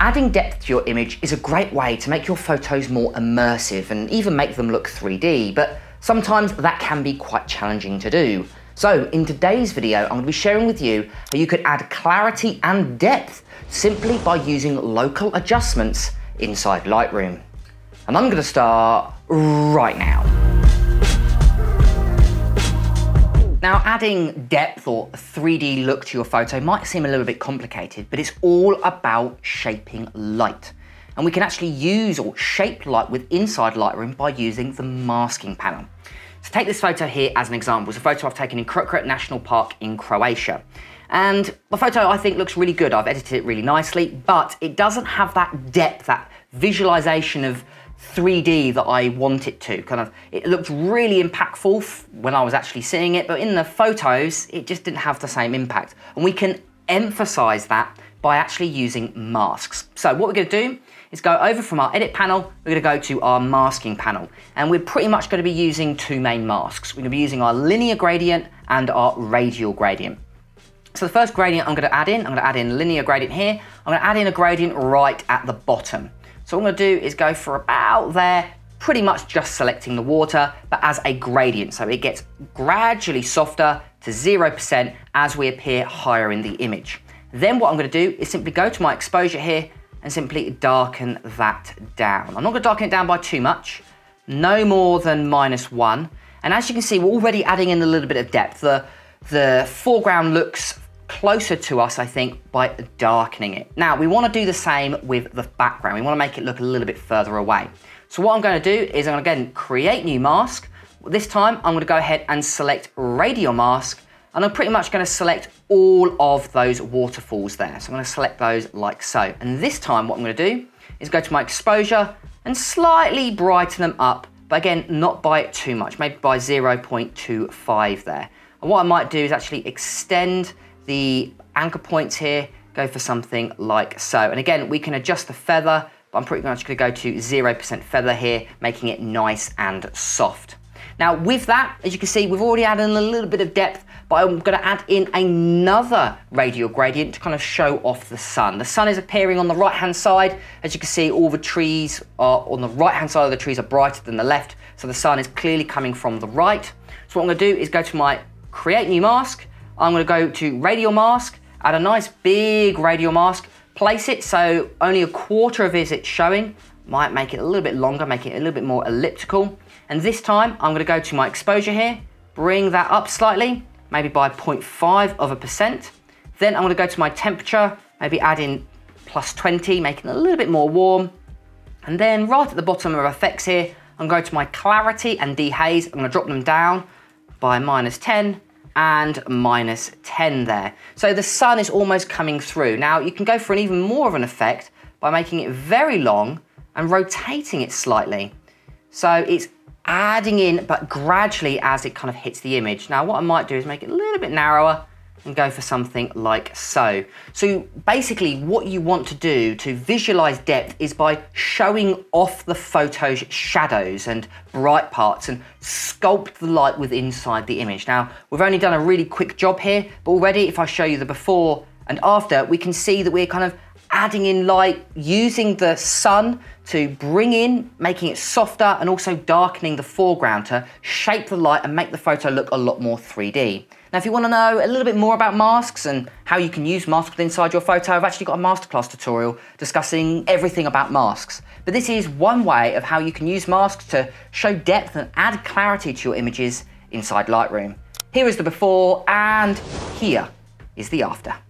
Adding depth to your image is a great way to make your photos more immersive and even make them look 3D, but sometimes that can be quite challenging to do. So in today's video, I'm going to be sharing with you how you could add clarity and depth simply by using local adjustments inside Lightroom. And I'm going to start right now. Now, adding depth or 3D look to your photo might seem a little bit complicated, but it's all about shaping light. And we can actually use or shape light with inside Lightroom by using the masking panel. So take this photo here as an example. It's a photo I've taken in Krka National Park in Croatia. And the photo I think looks really good. I've edited it really nicely, but it doesn't have that depth, that visualization of 3D that I want it to. Kind of, it looked really impactful when I was actually seeing it, but in the photos, it just didn't have the same impact. And we can emphasize that by actually using masks. So what we're gonna do is go over from our edit panel, we're gonna go to our masking panel. And we're pretty much gonna be using two main masks. We're gonna be using our linear gradient and our radial gradient. So the first gradient I'm gonna add in, I'm gonna add in linear gradient here. I'm gonna add in a gradient right at the bottom. So what I'm gonna do is go for about there, pretty much just selecting the water, but as a gradient. So it gets gradually softer to 0% as we appear higher in the image. Then what I'm gonna do is simply go to my exposure here and simply darken that down. I'm not gonna darken it down by too much, no more than minus one. And as you can see, we're already adding in a little bit of depth. The, the foreground looks closer to us, I think, by darkening it. Now, we wanna do the same with the background. We wanna make it look a little bit further away. So what I'm gonna do is I'm gonna again create new mask. This time, I'm gonna go ahead and select radial mask, and I'm pretty much gonna select all of those waterfalls there. So I'm gonna select those like so. And this time, what I'm gonna do is go to my exposure and slightly brighten them up, but again, not by too much, maybe by 0.25 there. And what I might do is actually extend the anchor points here, go for something like so. And again, we can adjust the feather, but I'm pretty much gonna go to 0% feather here, making it nice and soft. Now with that, as you can see, we've already added a little bit of depth, but I'm gonna add in another radial gradient to kind of show off the sun. The sun is appearing on the right-hand side. As you can see, all the trees are on the right-hand side of the trees are brighter than the left, so the sun is clearly coming from the right. So what I'm gonna do is go to my create new mask, I'm gonna go to radial mask, add a nice big radial mask, place it so only a quarter of it is showing, might make it a little bit longer, make it a little bit more elliptical. And this time I'm gonna go to my exposure here, bring that up slightly, maybe by 0.5 of a percent. Then I'm gonna go to my temperature, maybe add in plus 20, making it a little bit more warm. And then right at the bottom of effects here, I'm going to my clarity and dehaze. I'm gonna drop them down by minus 10 and minus 10 there. So the sun is almost coming through. Now you can go for an even more of an effect by making it very long and rotating it slightly. So it's adding in, but gradually as it kind of hits the image. Now what I might do is make it a little bit narrower and go for something like so. So basically what you want to do to visualize depth is by showing off the photo's shadows and bright parts and sculpt the light with inside the image. Now, we've only done a really quick job here, but already if I show you the before and after, we can see that we're kind of adding in light, using the sun to bring in, making it softer and also darkening the foreground to shape the light and make the photo look a lot more 3D. Now, if you want to know a little bit more about masks and how you can use masks inside your photo, I've actually got a masterclass tutorial discussing everything about masks. But this is one way of how you can use masks to show depth and add clarity to your images inside Lightroom. Here is the before and here is the after.